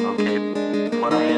Okay, what I